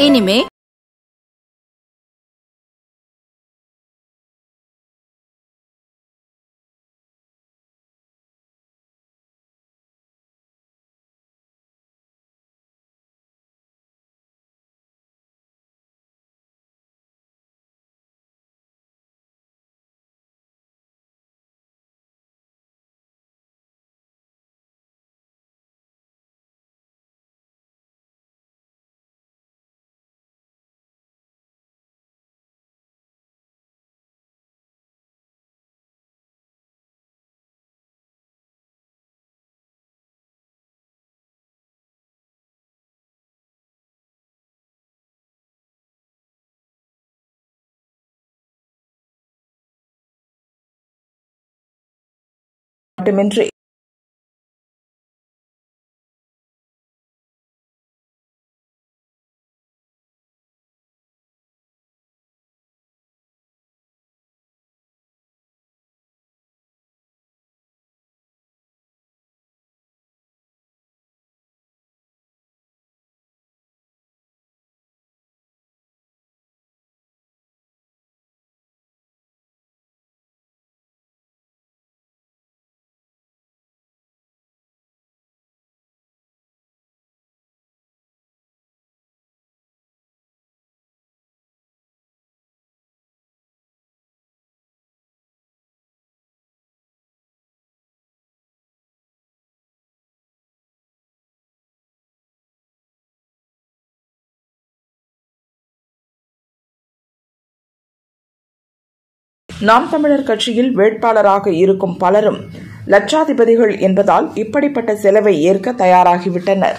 Anime Elementary. நாம் தமிழர் கட்சியில் வேட்பாளராக இருக்கும் பலரும் லட்சாதிபதிகள் என்பதால் இப்படிப்பட்ட செலவை ஏற்க தயாராகிவிட்டனர்.